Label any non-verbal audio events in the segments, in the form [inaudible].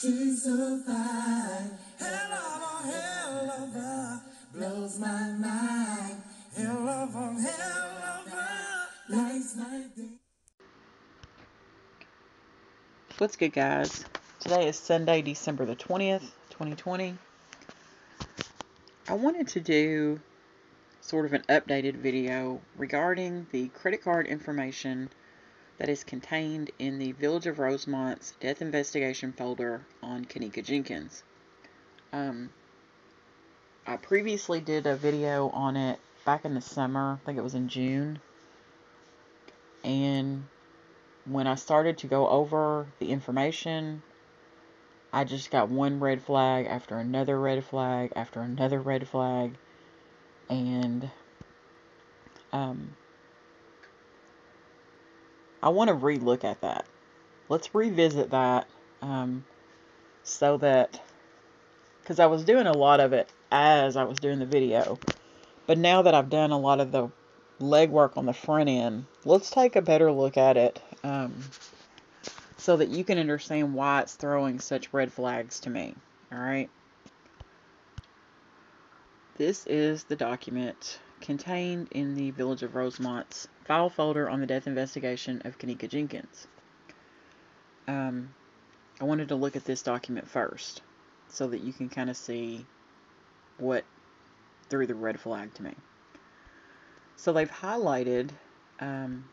She's so fine. Hell of a hell of a blows my mind. Hell of a hell of a lights my day. What's good, guys? Today is Sunday, December the 20th, 2020. I wanted to do sort of an updated video regarding the credit card information that is contained in the Village of Rosemont's death investigation folder on Kenneka Jenkins. Um, I previously did a video on it back in the summer, I think it was in June, and when I started to go over the information, I just got one red flag after another red flag after another red flag, and um, I want to relook at that. Let's revisit that um, so that, because I was doing a lot of it as I was doing the video, but now that I've done a lot of the legwork on the front end, let's take a better look at it um, so that you can understand why it's throwing such red flags to me. All right. This is the document contained in the Village of Rosemont's file folder on the death investigation of Kenneka Jenkins. Um, I wanted to look at this document first so that you can kind of see what threw the red flag to me. So they've highlighted um,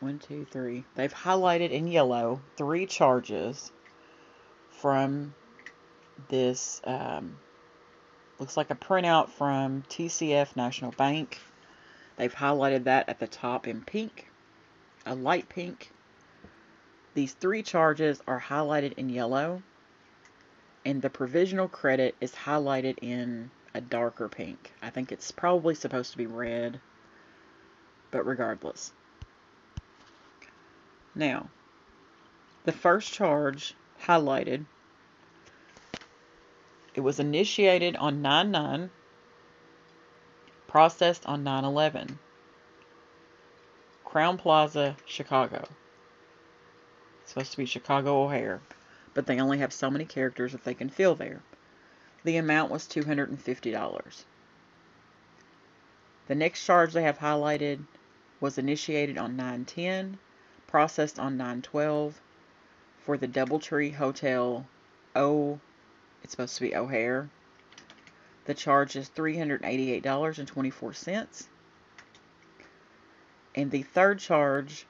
one, two, three. They've highlighted in yellow three charges from this um, looks like a printout from TCF National Bank. They've highlighted that at the top in pink, a light pink. These three charges are highlighted in yellow, and the provisional credit is highlighted in a darker pink. I think it's probably supposed to be red, but regardless. Now, the first charge highlighted it was initiated on 9 9, processed on 9 11. Crowne Plaza, Chicago. It's supposed to be Chicago O'Hare, but they only have so many characters that they can fill there. The amount was $250. The next charge they have highlighted was initiated on 910, processed on 912 for the Doubletree Hotel O it's supposed to be O'Hare. The charge is $388.24. And the third charge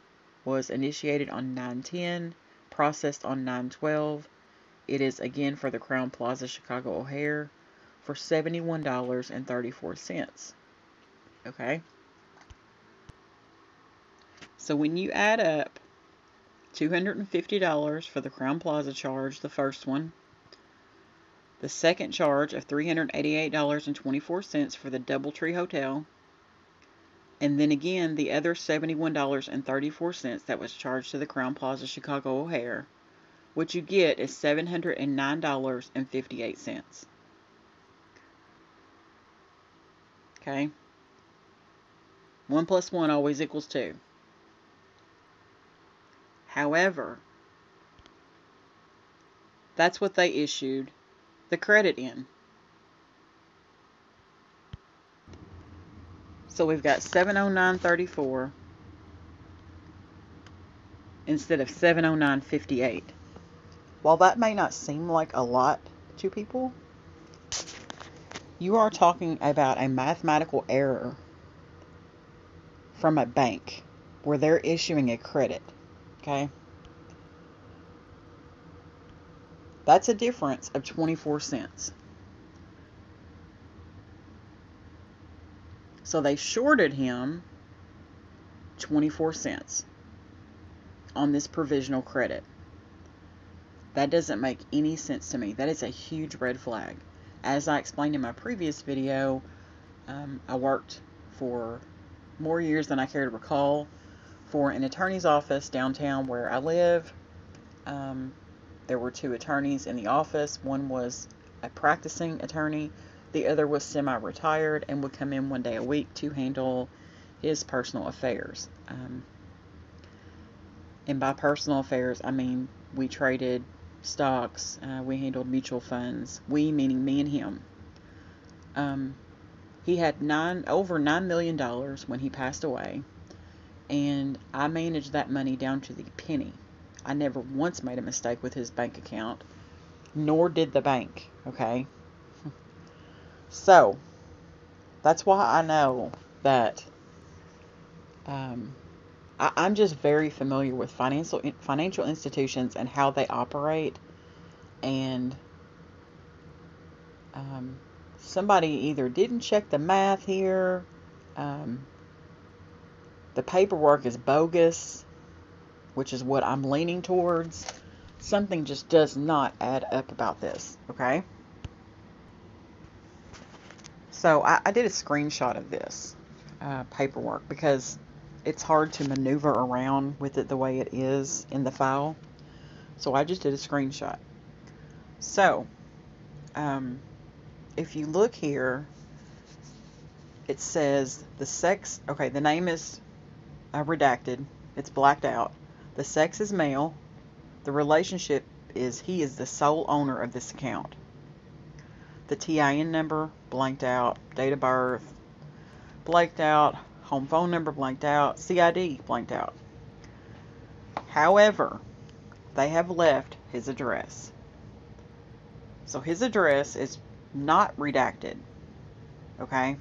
was initiated on 910, processed on 912. It is again for the Crowne Plaza Chicago O'Hare for $71.34. Okay? So when you add up $250 for the Crowne Plaza charge, the first one, the second charge of $388.24 for the Doubletree Hotel, and then again the other $71.34 that was charged to the Crowne Plaza Chicago O'Hare, what you get is $709.58. Okay? 1 plus 1 always equals 2. However, that's what they issued the credit in. So we've got 709.34 instead of 709.58. While that may not seem like a lot to people, you are talking about a mathematical error from a bank where they're issuing a credit. Okay? That's a difference of 24 cents. So they shorted him 24 cents on this provisional credit. That doesn't make any sense to me. That is a huge red flag. As I explained in my previous video, um, I worked for more years than I care to recall for an attorney's office downtown where I live. Um, there were two attorneys in the office. One was a practicing attorney, the other was semi retired and would come in one day a week to handle his personal affairs. Um, and by personal affairs, I mean we traded stocks, uh, we handled mutual funds. We meaning me and him. Um, he had nine over nine million dollars when he passed away, and I managed that money down to the penny. I never once made a mistake with his bank account, nor did the bank. Okay. [laughs] So, that's why I know that um, I, I'm just very familiar with financial financial institutions and how they operate, and um, somebody either didn't check the math here, um, the paperwork is bogus, which is what I'm leaning towards. Something just does not add up about this. Okay. So I, I did a screenshot of this uh, paperwork because it's hard to maneuver around with it the way it is in the file. So I just did a screenshot. So, um, if you look here, it says the sex, okay, the name is uh, redacted, it's blacked out. The sex is male. The relationship is he is the sole owner of this account the TIN number blanked out, date of birth blanked out, home phone number blanked out, CID blanked out. However, they have left his address. So his address is not redacted. Okay?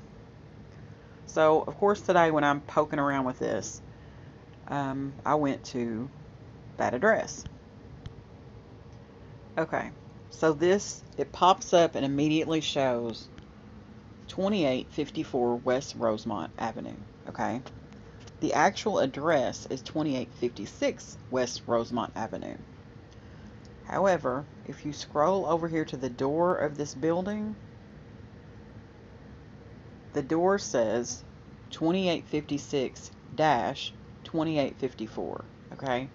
So, of course, today when I'm poking around with this, um, I went to that address. Okay. So this, it pops up and immediately shows 2854 West Rosemont Avenue, okay? The actual address is 2856 West Rosemont Avenue. However, if you scroll over here to the door of this building, the door says 2856 2854, okay?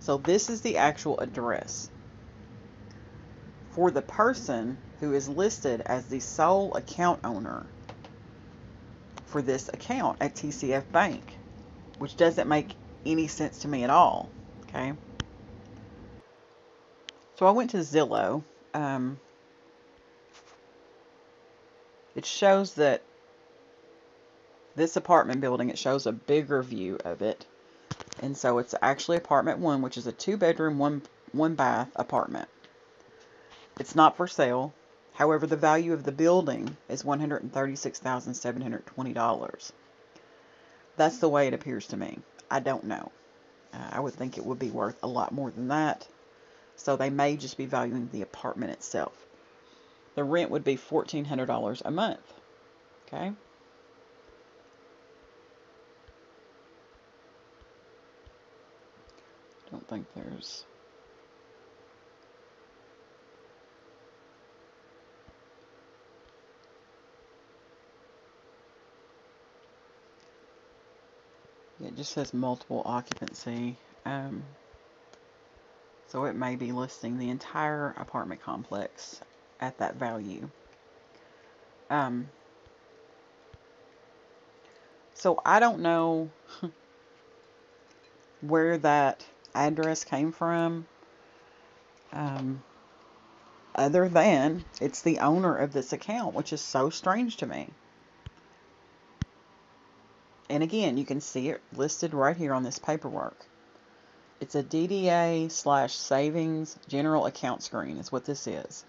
So this is the actual address for the person who is listed as the sole account owner for this account at TCF Bank, which doesn't make any sense to me at all. Okay. So I went to Zillow. Um, it shows that this apartment building, it shows a bigger view of it. And so it's actually apartment one, which is a two bedroom, one, one bath apartment. It's not for sale. However, the value of the building is $136,720. That's the way it appears to me. I don't know. Uh, I would think it would be worth a lot more than that. So they may just be valuing the apartment itself. The rent would be $1,400 a month. Okay. Don't think there's It just says multiple occupancy. Um, so it may be listing the entire apartment complex at that value. Um, so I don't know [laughs] where that address came from. Um, other than it's the owner of this account, which is so strange to me. And again, you can see it listed right here on this paperwork. It's a DDA slash savings general account screen is what this is.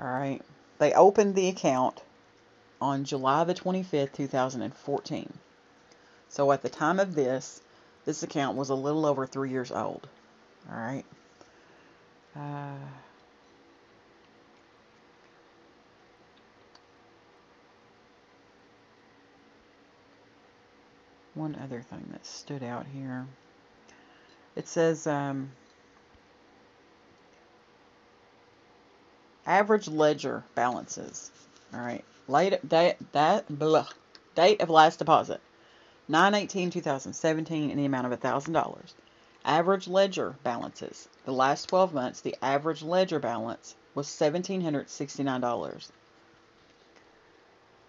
All right. They opened the account on July the 25th, 2014. So at the time of this, this account was a little over three years old. All right. Uh, one other thing that stood out here. It says um, average ledger balances. All right, late date that blah, date of last deposit 9-18-2017 in the amount of $1,000. Average ledger balances. The last 12 months, the average ledger balance was $1,769.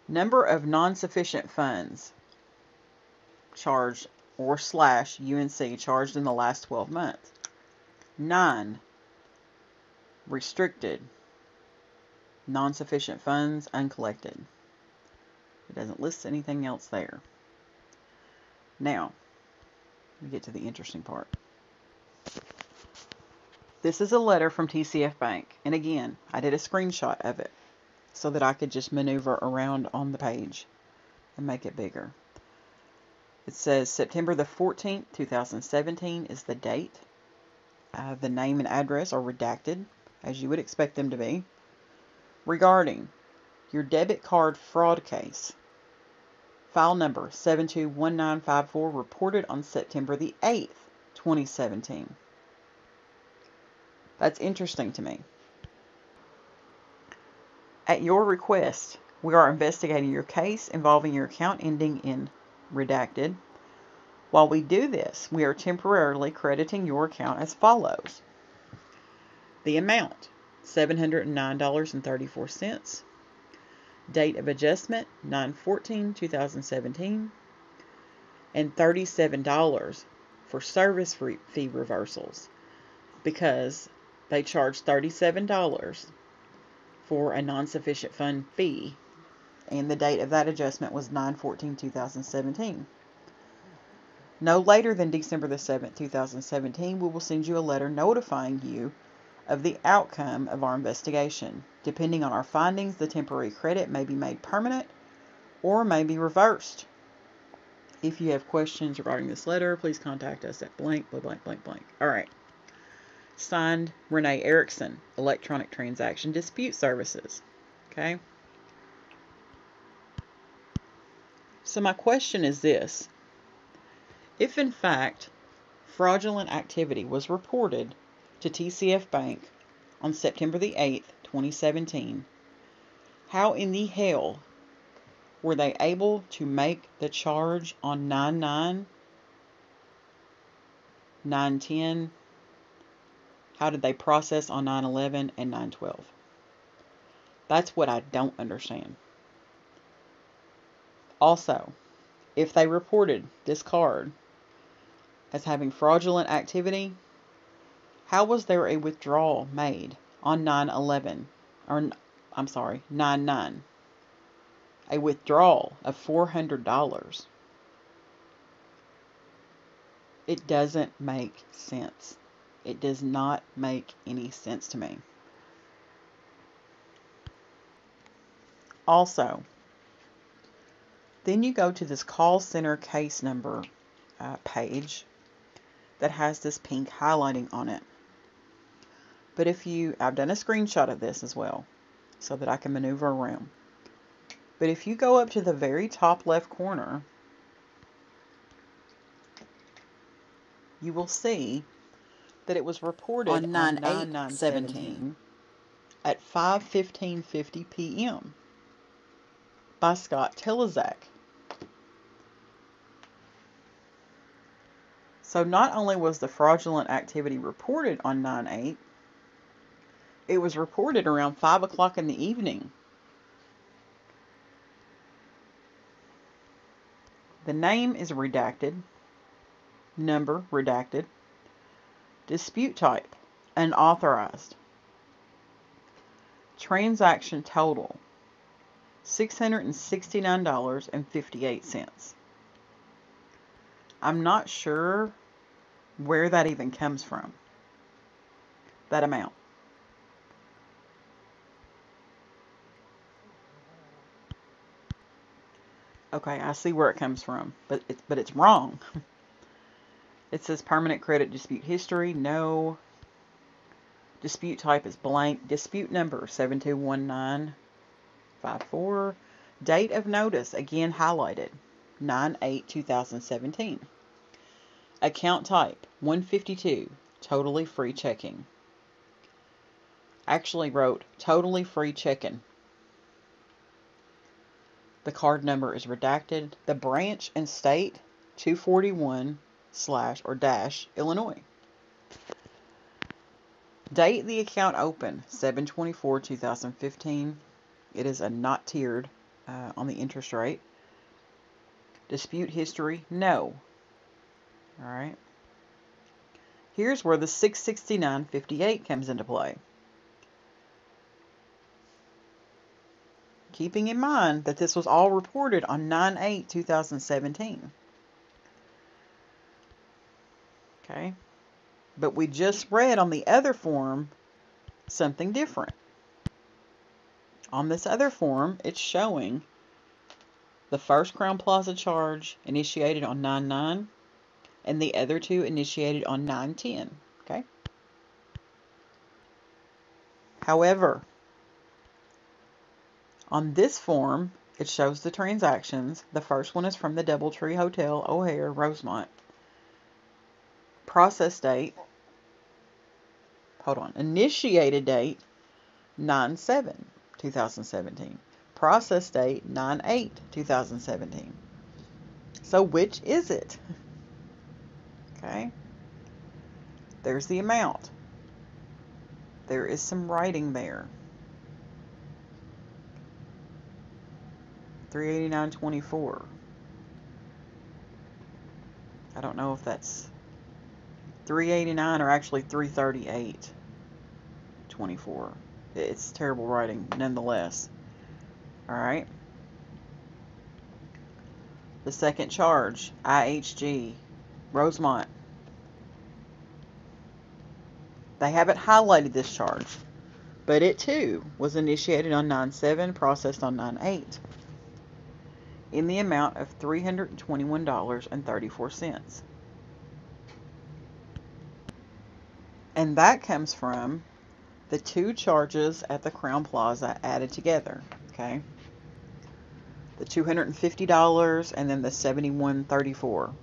Number of non-sufficient funds charged or slash UNC charged in the last 12 months. Nine, restricted, non sufficient funds, uncollected. It doesn't list anything else there. Now, we get to the interesting part. This is a letter from TCF Bank. And again, I did a screenshot of it so that I could just maneuver around on the page and make it bigger. It says September the 14th, 2017 is the date. Uh, the name and address are redacted, as you would expect them to be. Regarding your debit card fraud case, file number 721954 reported on September the 8th, 2017. That's interesting to me. At your request, we are investigating your case involving your account ending in redacted. While we do this, we are temporarily crediting your account as follows. The amount, $709.34. Date of adjustment, 9-14-2017. And $37 for service fee reversals because they charge $37 for a non-sufficient fund fee and the date of that adjustment was 9-14-2017. No later than December the 7th, 2017, we will send you a letter notifying you of the outcome of our investigation. Depending on our findings, the temporary credit may be made permanent or may be reversed. If you have questions regarding this letter, please contact us at blank, blank, blank, blank, blank. All right. Signed, Renee Erickson, Electronic Transaction Dispute Services. Okay. So my question is this. If in fact fraudulent activity was reported to TCF Bank on September the 8th, 2017, how in the hell were they able to make the charge on 9-9, 9-10? How did they process on 9-11 and 9-12? That's what I don't understand. Also, if they reported this card as having fraudulent activity, how was there a withdrawal made on 9-11? Or, I'm sorry, 9-9? A withdrawal of $400. It doesn't make sense. It does not make any sense to me. Also, then you go to this call center case number uh, page that has this pink highlighting on it. But if you, I've done a screenshot of this as well so that I can maneuver around. But if you go up to the very top left corner, you will see that it was reported on 9 17 at 5:15:50 p.m. by Scott Telizak. So not only was the fraudulent activity reported on 9-8, it was reported around 5 o'clock in the evening. The name is redacted, number redacted, dispute type unauthorized, transaction total $669.58. I'm not sure where that even comes from. That amount. Okay, I see where it comes from, but it's but it's wrong. [laughs] it says permanent credit dispute history. No. Dispute type is blank. Dispute number 721954. Date of notice again highlighted 9-8-2017. Account type 152, totally free checking. Actually wrote totally free checking. The card number is redacted. The branch and state 241 slash or dash Illinois. Date the account open 724 2015. It is a not tiered uh, on the interest rate. Dispute history no. All right. Here's where the 669.58 comes into play. Keeping in mind that this was all reported on 9 8 2017. Okay. But we just read on the other form something different. On this other form, it's showing the first Crowne Plaza charge initiated on 9 9 and the other two initiated on 9 10. Okay. However, on this form, it shows the transactions. The first one is from the Doubletree Hotel, O'Hare, Rosemont. Process date, hold on, initiated date 9 7 2017. Process date 9 8 2017. So, which is it? Okay. There's the amount. There is some writing there. 389.24. I don't know if that's 389 or actually 338.24. It's terrible writing nonetheless. All right. The second charge, IHG, Rosemont. They haven't highlighted this charge, but it too was initiated on 9 7, processed on 9 8 in the amount of $321.34. And that comes from the two charges at the Crowne Plaza added together, okay? The $250 and then the 71.34.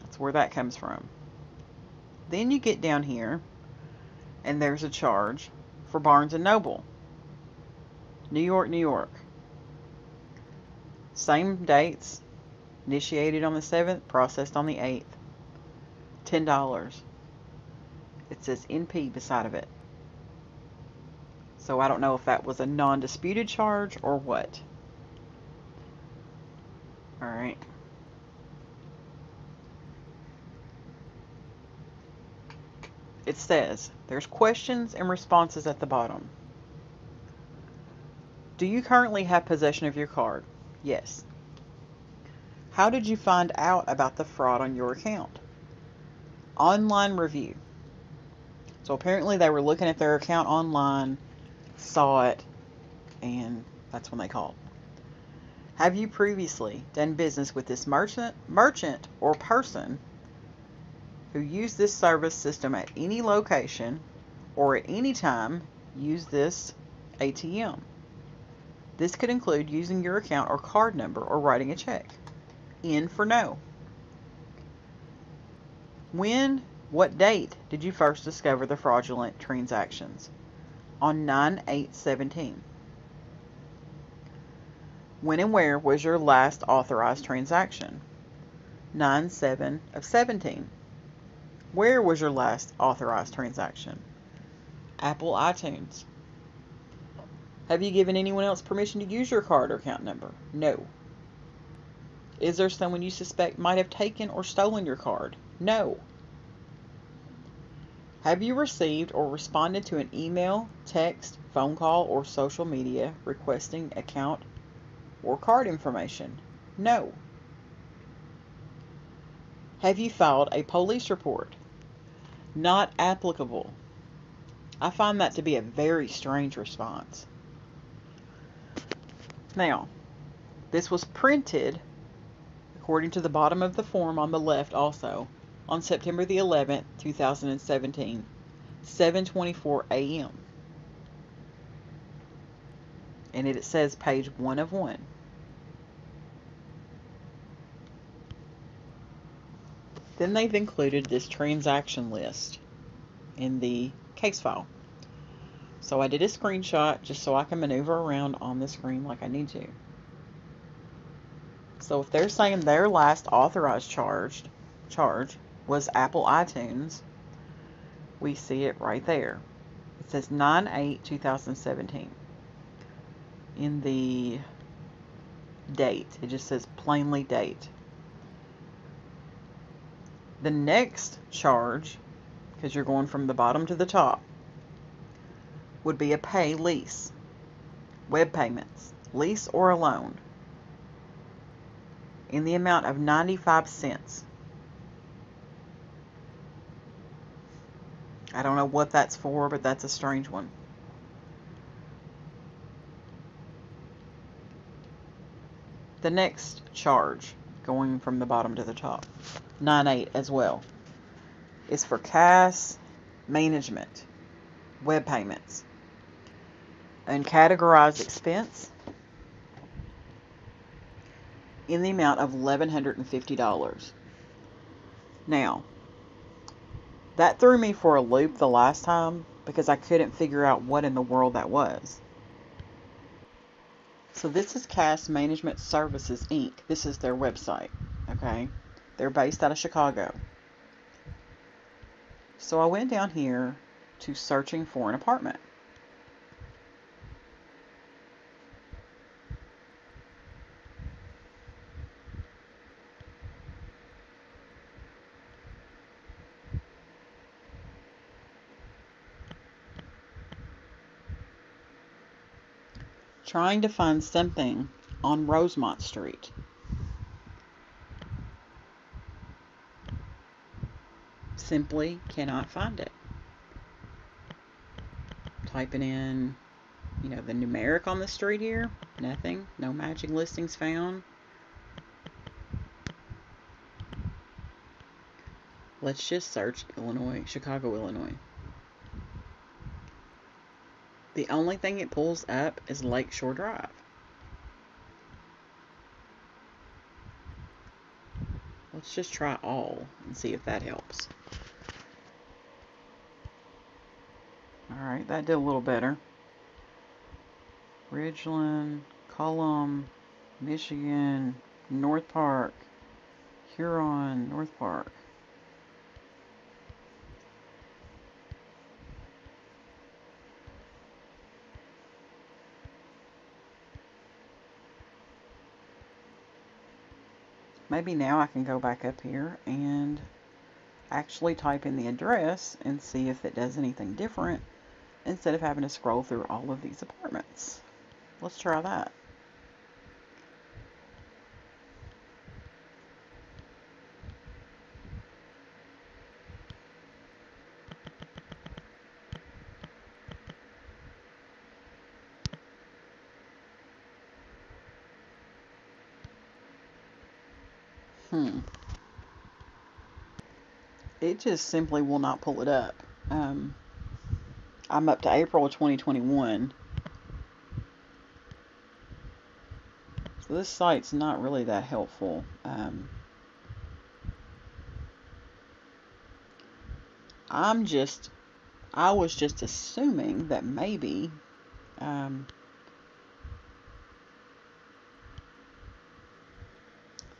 That's where that comes from. Then you get down here and there's a charge for Barnes and Noble. New York, New York. Same dates. Initiated on the 7th, processed on the 8th. $10. It says NP beside of it. So I don't know if that was a non-disputed charge or what. Alright. It says, there's questions and responses at the bottom. Do you currently have possession of your card? Yes. How did you find out about the fraud on your account? Online review. So apparently they were looking at their account online, saw it, and that's when they called. Have you previously done business with this merchant, merchant or person who used this service system at any location or at any time used this ATM? This could include using your account or card number or writing a check. N for no. When, what date did you first discover the fraudulent transactions? On 9 8 17. When and where was your last authorized transaction? 9 7 of 17. Where was your last authorized transaction? Apple iTunes. Have you given anyone else permission to use your card or account number? No. Is there someone you suspect might have taken or stolen your card? No. Have you received or responded to an email, text, phone call, or social media requesting account or card information? No. Have you filed a police report? Not applicable. I find that to be a very strange response. Now, this was printed, according to the bottom of the form on the left also, on September the 11th, 2017, 7:24 a.m. And it says page 1 of 1. Then they've included this transaction list in the case file. So I did a screenshot just so I can maneuver around on the screen like I need to. So if they're saying their last authorized charged charge was Apple iTunes, we see it right there. It says 9-8-2017. In the date, it just says plainly date. The next charge, because you're going from the bottom to the top, would be a pay lease, web payments, lease or a loan, in the amount of 95 cents. I don't know what that's for, but that's a strange one. The next charge, going from the bottom to the top, 9.8 as well, is for CAS management, web payments, and categorized expense in the amount of $1,150. Now, that threw me for a loop the last time because I couldn't figure out what in the world that was. So this is CAS Management Services Inc. This is their website. Okay. They're based out of Chicago. So I went down here to searching for an apartment. Trying to find something on Rosemont Street. Simply cannot find it. Typing in, you know, the numeric on the street here, nothing, no matching listings found. Let's just search Illinois, Chicago, Illinois. The only thing it pulls up is Lakeshore Drive. Let's just try all and see if that helps. Alright, that did a little better. Ridgeland, Cullum, Michigan, North Park, Huron, North Park. Maybe now I can go back up here and actually type in the address and see if it does anything different instead of having to scroll through all of these apartments. Let's try that. Hmm. It just simply will not pull it up. Um, I'm up to April of 2021. So this site's not really that helpful. Um, I'm just, I was just assuming that maybe um,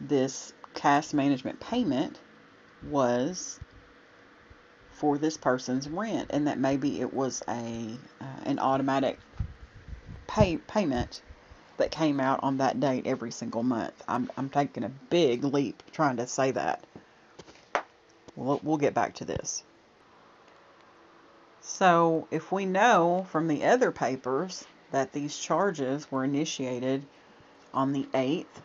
this CAS management payment was for this person's rent and that maybe it was a uh, an automatic pay payment that came out on that date every single month. I'm, I'm taking a big leap trying to say that. We'll, we'll get back to this. So if we know from the other papers that these charges were initiated on the 8th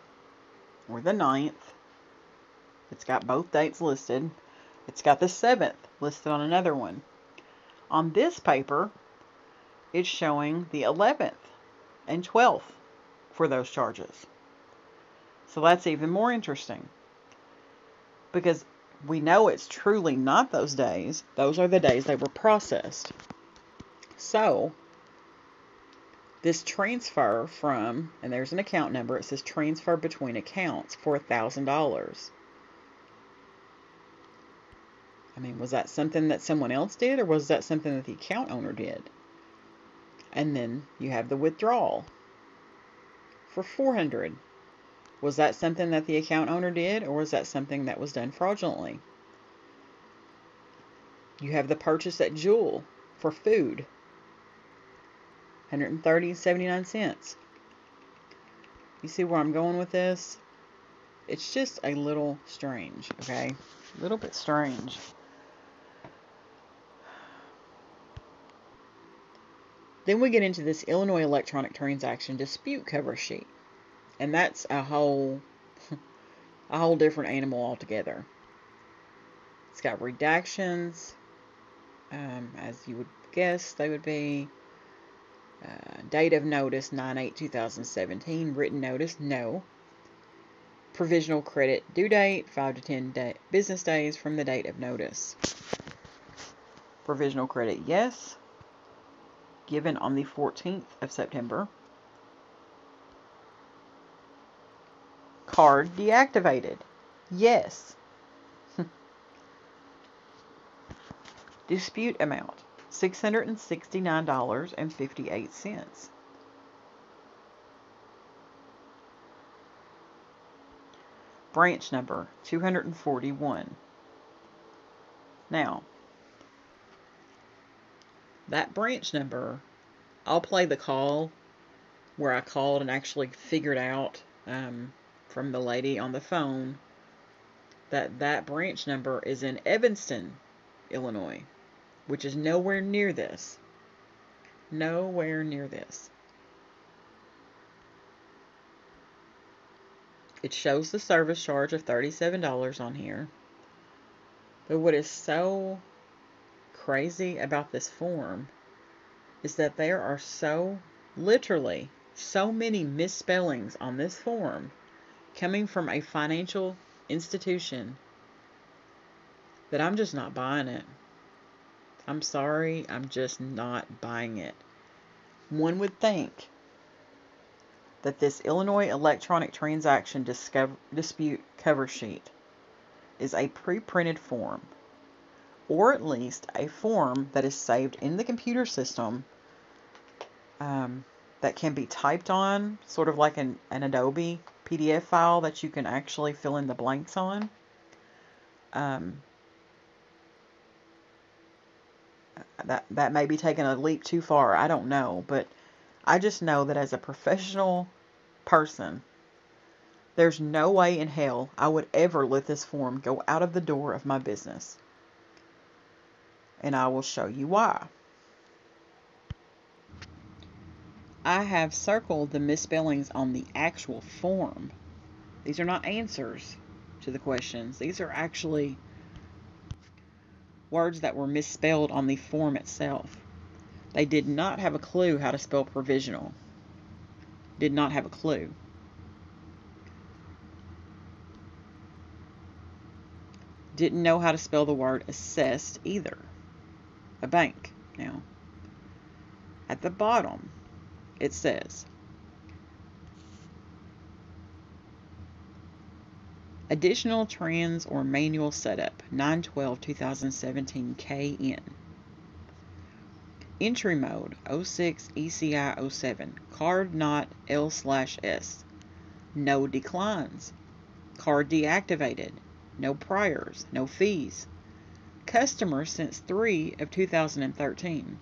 or the 9th it's got both dates listed. It's got the 7th listed on another one. On this paper, it's showing the 11th and 12th for those charges. So that's even more interesting. Because we know it's truly not those days. Those are the days they were processed. So, this transfer from, and there's an account number, it says transfer between accounts for $1,000. I mean, was that something that someone else did or was that something that the account owner did? And then you have the withdrawal for 400. Was that something that the account owner did or was that something that was done fraudulently? You have the purchase at Jewel for food. 130 79 cents. You see where I'm going with this? It's just a little strange, okay? A little bit strange. Then we get into this Illinois electronic transaction dispute cover sheet. And that's a whole [laughs] a whole different animal altogether. It's got redactions, um, as you would guess they would be. Uh, date of notice 9-8-2017. Written notice, no. Provisional credit due date, 5 to 10 day, business days from the date of notice. Provisional credit, yes. Given on the 14th of September. Card deactivated. Yes. [laughs] Dispute amount $669.58. Branch number 241. Now, that branch number, I'll play the call where I called and actually figured out um, from the lady on the phone that that branch number is in Evanston, Illinois, which is nowhere near this. Nowhere near this. It shows the service charge of $37 on here. But what is so crazy about this form is that there are so, literally, so many misspellings on this form coming from a financial institution that I'm just not buying it. I'm sorry, I'm just not buying it. One would think that this Illinois electronic transaction discover, dispute cover sheet is a pre-printed form or at least a form that is saved in the computer system um, that can be typed on, sort of like an, an Adobe PDF file that you can actually fill in the blanks on. Um, that that may be taking a leap too far. I don't know, but I just know that as a professional person, there's no way in hell I would ever let this form go out of the door of my business. And I will show you why. I have circled the misspellings on the actual form. These are not answers to the questions. These are actually words that were misspelled on the form itself. They did not have a clue how to spell provisional. Did not have a clue. Didn't know how to spell the word assessed either. A bank. Now, at the bottom, it says Additional trans or manual setup 912 2017 KN. Entry mode 06 ECI 07. Card not L slash S. No declines. Card deactivated. No priors. No fees. Customer since 3 of 2013.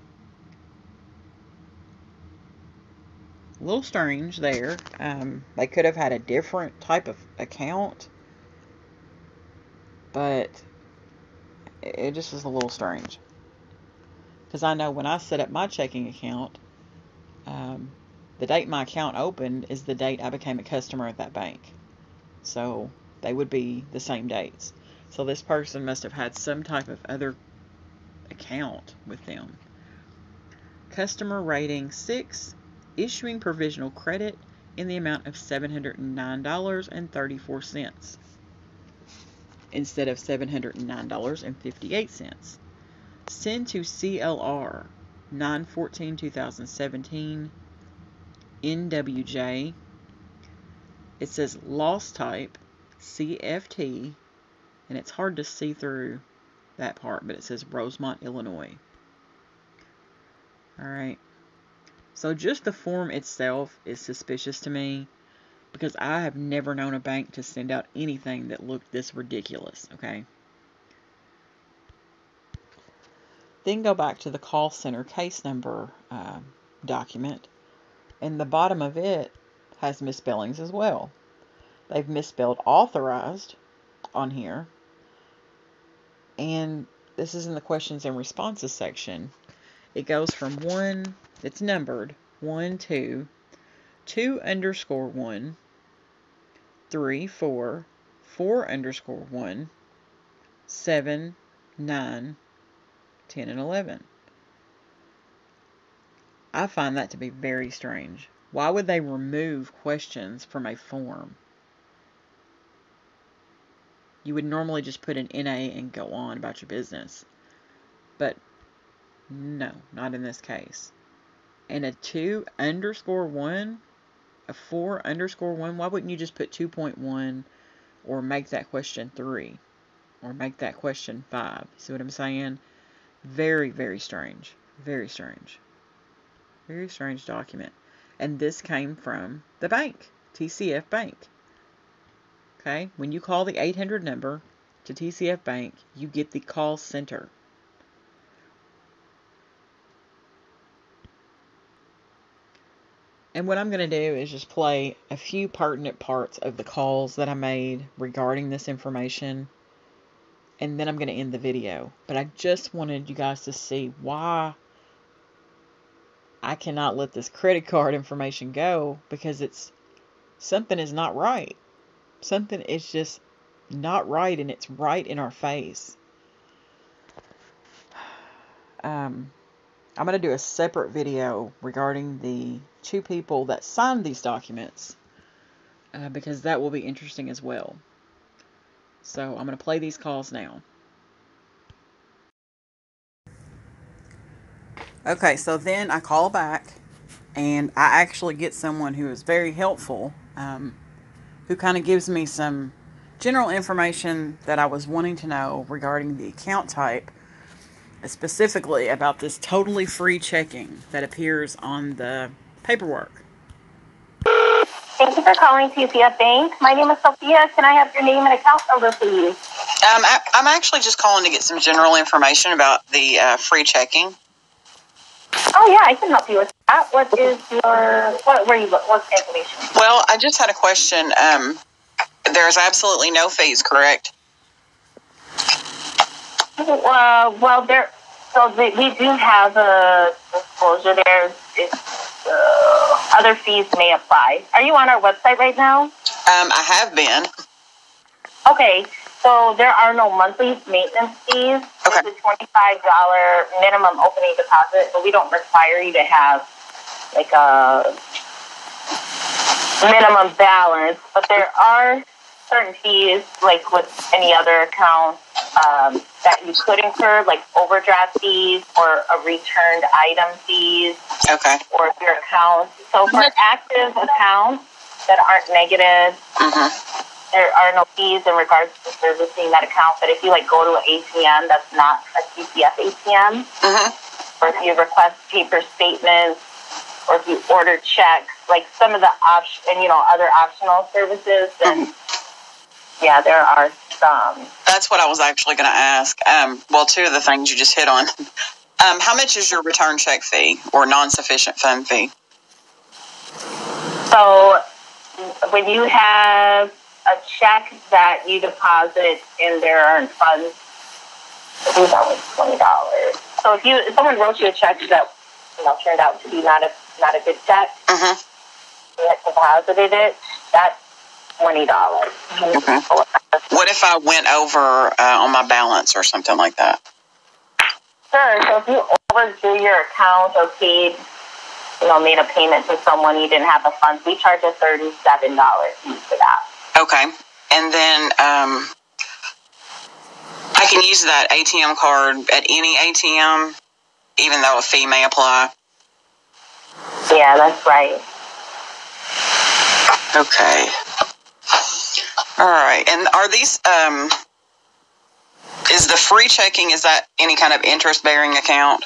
a little strange there. Um, they could have had a different type of account, but it just is a little strange. Because I know when I set up my checking account, um, the date my account opened is the date I became a customer at that bank. So they would be the same dates. So this person must have had some type of other account with them. Customer rating 6 issuing provisional credit in the amount of $709.34 instead of $709.58. Send to CLR 914 2017 NWJ. It says loss type CFT, and it's hard to see through that part, but it says Rosemont, Illinois. All right. So just the form itself is suspicious to me because I have never known a bank to send out anything that looked this ridiculous, okay? Then go back to the call center case number uh, document, and the bottom of it has misspellings as well. they've misspelled authorized on here. And this is in the questions and responses section. It goes from 1, it's numbered, 1, 2, 2 underscore 1, 3, 4, 4 underscore 1, 7, 9, 10, and 11. I find that to be very strange. Why would they remove questions from a form? You would normally just put an NA and go on about your business. But no, not in this case. And a 2 underscore 1, a 4 underscore 1, why wouldn't you just put 2.1 or make that question 3? Or make that question 5? See what I'm saying? Very, very strange. Very strange. Very strange document. And this came from the bank, TCF Bank. Okay, when you call the 800 number to TCF Bank, you get the call center. And what I'm going to do is just play a few pertinent parts of the calls that I made regarding this information. And then I'm going to end the video. But I just wanted you guys to see why I cannot let this credit card information go because it's something is not right. Something is just not right and it's right in our face. [sighs] Um, I'm going to do a separate video regarding the two people that signed these documents uh, because that will be interesting as well. So I'm going to play these calls now. Okay, so then I call back and I actually get someone who is very helpful, um, who kind of gives me some general information that I was wanting to know regarding the account type, specifically about this totally free checking that appears on the paperwork. Thank you for calling TCF Bank. My name is Sophia. Can I have your name and account number, please? Um, I, am actually just calling to get some general information about the uh, free checking. Oh yeah, I can help you with that. What is your what were you what's the information? Well, I just had a question. Um, there's absolutely no fees, correct? Uh, well, there. So the, we do have a disclosure there. Uh, other fees may apply. Are you on our website right now? Um, I have been. Okay, so there are no monthly maintenance fees. Okay. It's a twenty-five dollar minimum opening deposit, but we don't require you to have like a minimum balance. But there are certain fees, like with any other account, um, that you could incur, like overdraft fees or a returned item fees. Okay. Or your account. So for active accounts that aren't negative. Mm-hmm there are no fees in regards to servicing that account. But if you like go to an ATM that's not a TCF ATM, mm-hmm. or if you request paper statements, or if you order checks, like some of the option and you know other optional services, then mm-hmm. yeah, there are some. That's what I was actually going to ask. Um, well, two of the things you just hit on. [laughs] Um, how much is your return check fee or non-sufficient fund fee? So when you have a check that you deposit in their earned funds. I think that was twenty dollars. So if you if someone wrote you a check that you know turned out to be not a not a good check, mm-hmm. you had deposited it, that's twenty dollars. Okay. What if I went over uh, on my balance or something like that? Sure. So if you overdrew your account or paid, you know, made a payment to someone you didn't have the funds, we charge a thirty-seven dollars fee for that. Okay. And then um, I can use that ATM card at any ATM, even though a fee may apply. Yeah, that's right. Okay. All right. And are these um is the free checking is that any kind of interest bearing account?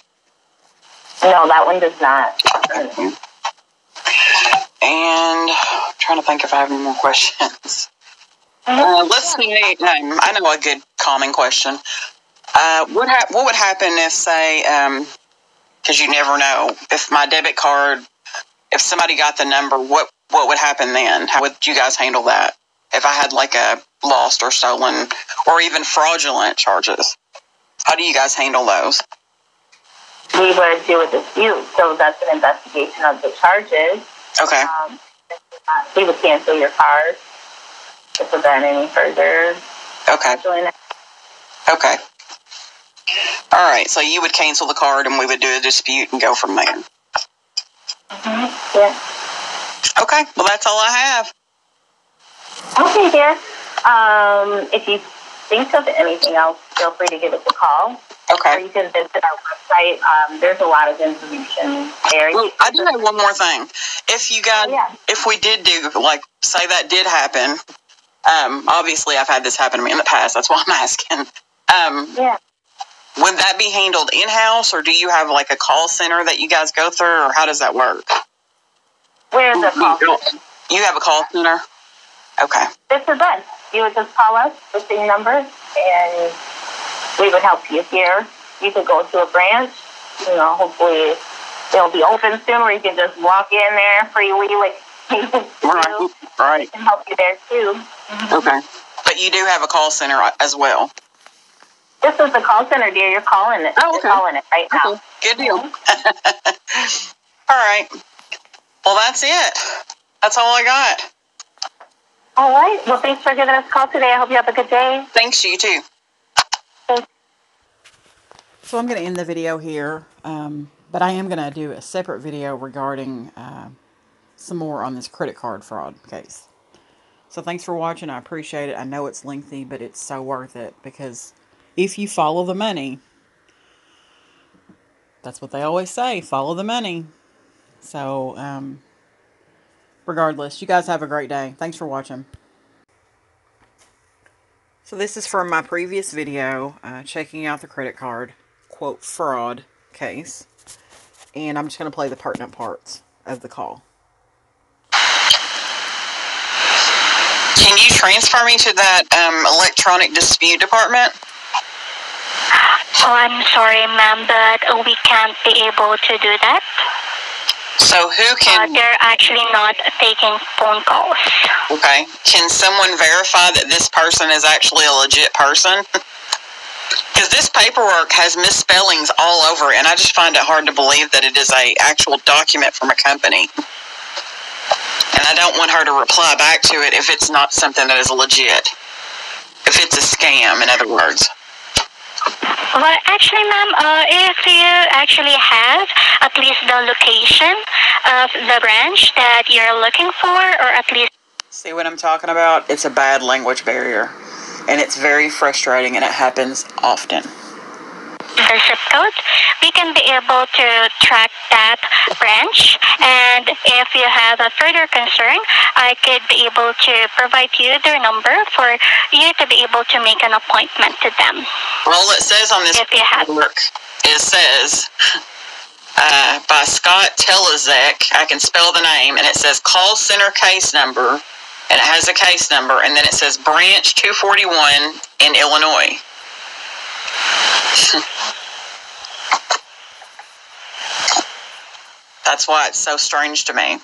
No, that one does not. Okay. And I'm trying to think if I have any more questions. Uh, let's see. Um, I know a good common question. Uh, what ha- what would happen if, say, because you never know, if my debit card, if somebody got the number, what what would happen then? How would you guys handle that? if I had like a lost or stolen or even fraudulent charges? How do you guys handle those? We would do a dispute, so that's an investigation of the charges. Okay. Um, we would cancel your card to prevent any further Okay. Okay. All right. So you would cancel the card and we would do a dispute and go from there. Mm-hmm. Yeah. Okay. Well, that's all I have. Okay, dear. Um, if you think of anything else, feel free to give us a call. Or Okay. you can visit our website. Um, there's a lot of information there. Well, I do have one more thing. If you guys, Oh, yeah. if we did do like say that did happen, um, obviously I've had this happen to me in the past. That's why I'm asking. Um, Yeah. Would that be handled in house, or do you have like a call center that you guys go through, or how does that work? Where's the call? You have a call center. Okay. This is us. You would just call us, the same number, and we would help you here. You could go to a branch. You know, hopefully they'll be open soon, where you can just walk in there freely, like [laughs] you Right. do, Right. and help you there too. Mm-hmm. Okay. But you do have a call center uh, as well. This is the call center, dear. You're calling it. Oh, You're okay. calling it right now. Good deal. [laughs] all right. Well, that's it. That's all I got. All right. Well, thanks for giving us a call today. I hope you have a good day. Thanks, you too. So I'm going to end the video here, um, but I am going to do a separate video regarding uh, some more on this credit card fraud case. So thanks for watching. I appreciate it. I know it's lengthy, but it's so worth it because if you follow the money, that's what they always say follow the money. So, um, regardless, you guys have a great day. Thanks for watching. So this is from my previous video, uh, checking out the credit card, quote, fraud case. And I'm just going to play the pertinent parts of the call. Can you transfer me to that um, electronic dispute department? Oh, I'm sorry, ma'am, but we can't be able to do that. So who Uh, can? they're actually not taking phone calls. Okay. Can someone verify that this person is actually a legit person? [laughs] Because this paperwork has misspellings all over it, and I just find it hard to believe that it is a actual document from a company. And I don't want her to reply back to it if it's not something that is legit. If it's a scam, in other words. Well, actually, ma'am, uh, if you actually have at least the location of the branch that you're looking for, or at least See what I'm talking about? It's a bad language barrier. And it's very frustrating, and it happens often. The zip code, we can be able to track that branch. And if you have a further concern, I could be able to provide you their number for you to be able to make an appointment to them. All it says on this If you have- paperwork, it says uh, by Scott Telezek. I can spell the name, and it says call center case number, and it has a case number, and then it says branch 241 in Illinois. That's why it's so strange to me.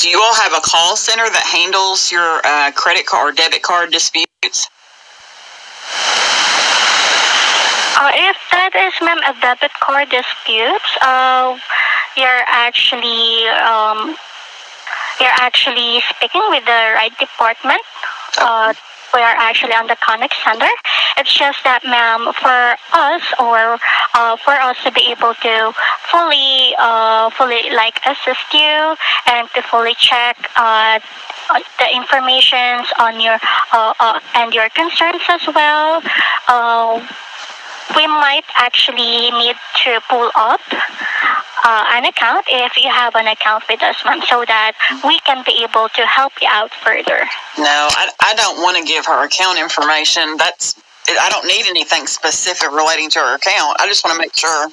Do you all have a call center that handles your uh, credit card or debit card disputes? Uh, if that is, ma'am, a debit card dispute, uh, you're actually um, you're actually speaking with the right department. Uh, we are actually on the Connect Center. It's just that, ma'am, for us or uh, for us to be able to fully, uh, fully like assist you and to fully check uh, the information on your uh, uh, and your concerns as well. We might actually need to pull up uh, an account if you have an account with us, ma'am, so that we can be able to help you out further. No, I, I don't want to give her account information. That's I don't need anything specific relating to her account. I just want to make sure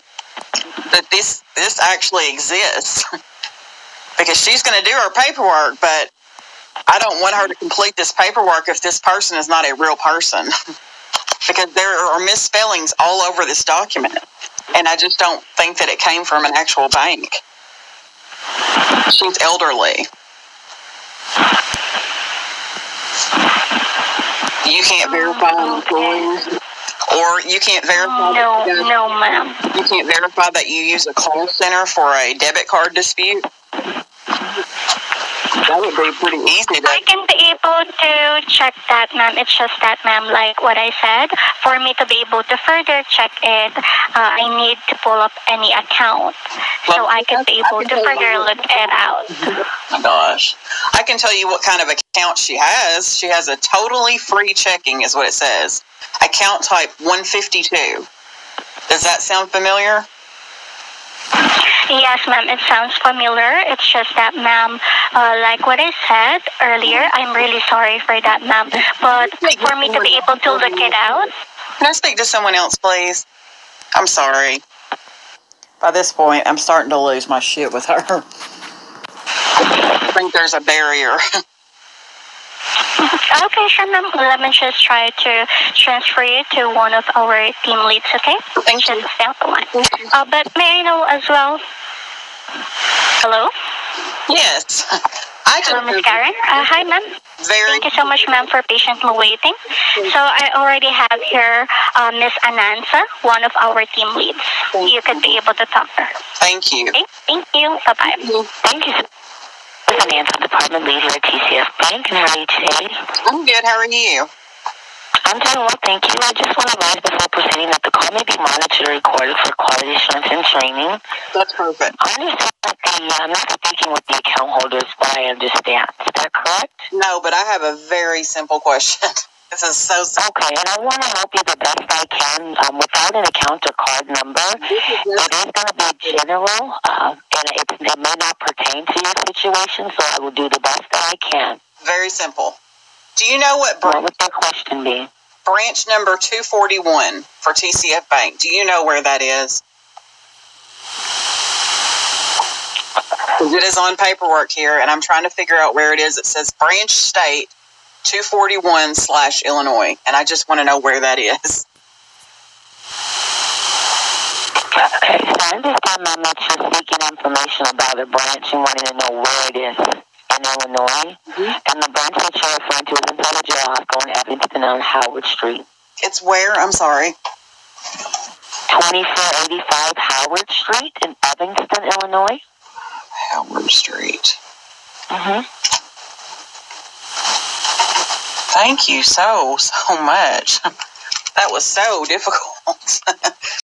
that this this actually exists [laughs] because she's going to do her paperwork, but I don't want her to complete this paperwork if this person is not a real person [laughs] because there are misspellings all over this document, and I just don't think that it came from an actual bank. She's elderly. You can't verify oh, employees, or you can't verify. No, that you, guys- no, ma'am. you can't verify that you use a call center for a debit card dispute. That would be pretty easy I can be able to check that, ma'am. It's just that, ma'am, like what I said, for me to be able to further check it, uh, I need to pull up any account so I can be able to you further what- look it out. [laughs] my gosh. I can tell you what kind of account she has. She has a totally free checking, is what it says. Account type 152. Does that sound familiar? Yes, ma'am, it sounds familiar. It's just that, ma'am, uh, like what I said earlier, I'm really sorry for that, ma'am. But for me to be able to look it out, Can I speak to someone else, please? I'm sorry. By this point, I'm starting to lose my shit with her. [laughs] I think there's a barrier. [laughs] okay, sure, ma'am. Let me just try to transfer you to one of our team leads, okay? Thank Just you. stay on the line. Uh, but may I know as well? Hello? Yes. I Hello, Miss Karen. Uh, hi, ma'am. very Thank you so much, ma'am, for patiently waiting. So I already have here uh, Miss Anansa, one of our team leads. You could be able to talk to her. thank you. Okay? Thank you. Bye-bye. Thank you. This is Nancy, department lead here at TCF Bank. And how are you today? I'm good. How are you? I'm doing well, thank you. I just want to advise before proceeding that the call may be monitored or recorded for quality assurance and training. That's perfect. I understand that the, uh, I'm not speaking with the account holders, but I understand. Is that correct? No, but I have a very simple question. [laughs] This is so simple. Okay, and I want to help you the best I can um, without an account or card number. It is going to be general, uh, and it, it may not pertain to your situation, so I will do the best that I can. Very simple. Do you know what branch? What branch, would that question be? branch number 241 for TCF Bank? Do you know where that is? It is on paperwork here, and I'm trying to figure out where it is. It says branch state 241 slash Illinois, and I just want to know where that is. Okay, so I understand, that you're seeking information about a branch and wanting to know where it is in Illinois. And the branch that you're referring to is in Pelagio on Evanston on Howard Street. It's where? I'm sorry. 2485 Howard Street in Evanston, Illinois. Howard Street. Mm-hmm. Thank you so, so much. [laughs] That was so difficult. [laughs]